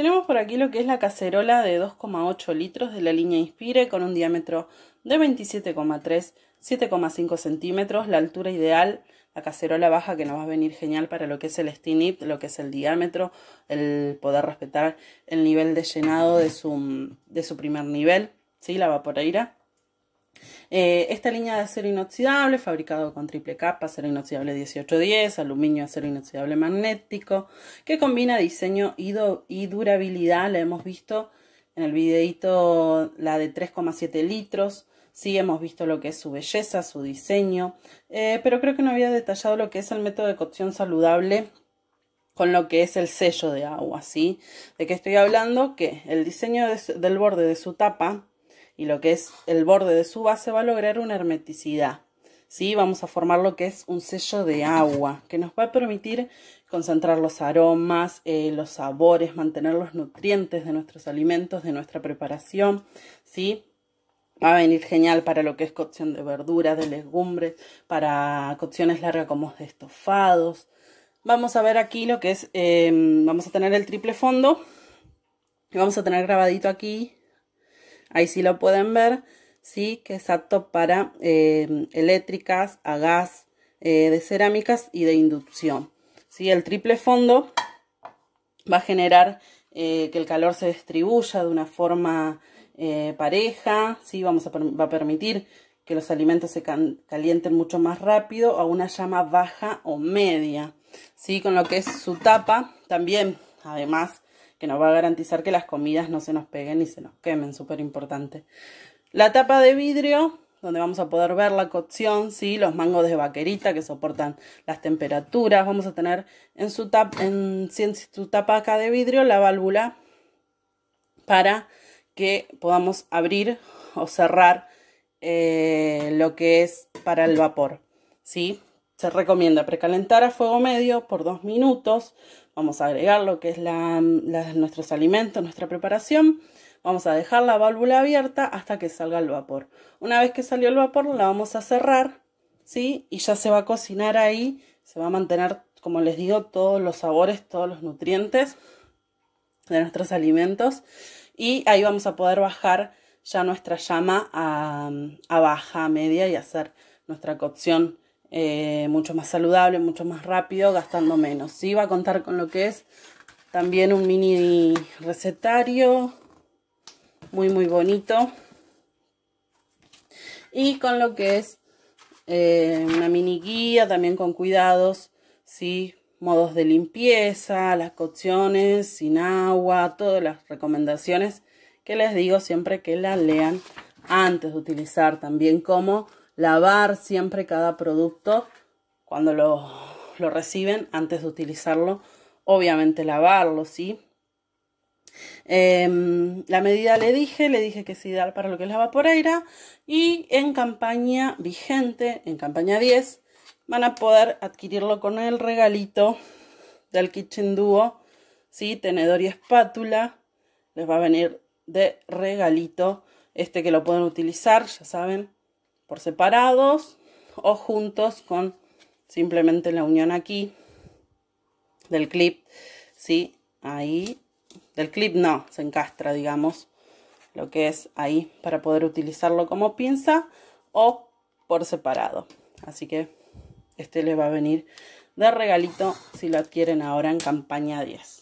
Tenemos por aquí lo que es la cacerola de 2,8 litros de la línea Inspire con un diámetro de 27,3, 7,5 centímetros, la altura ideal, la cacerola baja que nos va a venir genial para lo que es el stinip, lo que es el diámetro, el poder respetar el nivel de llenado de su, de su primer nivel, ¿sí? la vaporeira. Eh, esta línea de acero inoxidable, fabricado con triple capa, acero inoxidable 1810, aluminio, acero inoxidable magnético, que combina diseño y, durabilidad, la hemos visto en el videito, la de 3,7 litros, sí hemos visto lo que es su belleza, su diseño, eh, pero creo que no había detallado lo que es el método de cocción saludable con lo que es el sello de agua, ¿sí? ¿De qué estoy hablando? Que el diseño del borde de su tapa y lo que es el borde de su base va a lograr una hermeticidad. ¿sí? Vamos a formar lo que es un sello de agua que nos va a permitir concentrar los aromas, eh, los sabores, mantener los nutrientes de nuestros alimentos, de nuestra preparación. ¿sí? Va a venir genial para lo que es cocción de verduras, de legumbres, para cocciones largas como de estofados. Vamos a ver aquí lo que es, eh, vamos a tener el triple fondo. Y vamos a tener grabadito aquí Ahí sí lo pueden ver, sí, que es apto para eh, eléctricas, a gas, eh, de cerámicas y de inducción. ¿sí? El triple fondo va a generar eh, que el calor se distribuya de una forma pareja, ¿sí? Vamos a, va a permitir que los alimentos se calienten mucho más rápido a una llama baja o media. ¿sí? Con lo que es su tapa, también, además, que nos va a garantizar que las comidas no se nos peguen ni se nos quemen, súper importante. La tapa de vidrio, donde vamos a poder ver la cocción, ¿sí? los mangos de vaquerita que soportan las temperaturas. Vamos a tener en su, en, su tapa acá de vidrio la válvula para que podamos abrir o cerrar eh, lo que es para el vapor. ¿sí? Se recomienda precalentar a fuego medio por dos minutos Vamos a agregar lo que es nuestros alimentos, nuestra preparación. Vamos a dejar la válvula abierta hasta que salga el vapor. Una vez que salió el vapor, la vamos a cerrar, ¿sí? Y ya se va a cocinar ahí. Se va a mantener, como les digo, todos los sabores, todos los nutrientes de nuestros alimentos. Y ahí vamos a poder bajar ya nuestra llama a, a baja, media y hacer nuestra cocción eh, mucho más saludable, mucho más rápido, gastando menos. Sí, va a contar con lo que es también un mini recetario, muy muy bonito. Y con lo que es eh, una mini guía, también con cuidados, ¿sí? modos de limpieza, las cocciones sin agua, todas las recomendaciones que les digo siempre que la lean antes de utilizar, también como lavar siempre cada producto cuando lo, reciben antes de utilizarlo. Obviamente lavarlo, ¿sí? Em, la medida le dije, le dije que es ideal para lo que es la vaporeira y en campaña vigente, en campaña 10, van a poder adquirirlo con el regalito del Kitchen Duo, ¿sí? Tenedor y espátula, les va a venir de regalito este que lo pueden utilizar, ya saben, por separados o juntos con simplemente la unión aquí del clip, ¿sí? Ahí, del clip no, se encastra, digamos, lo que es ahí para poder utilizarlo como pinza o por separado. Así que este les va a venir de regalito si lo adquieren ahora en campaña 10.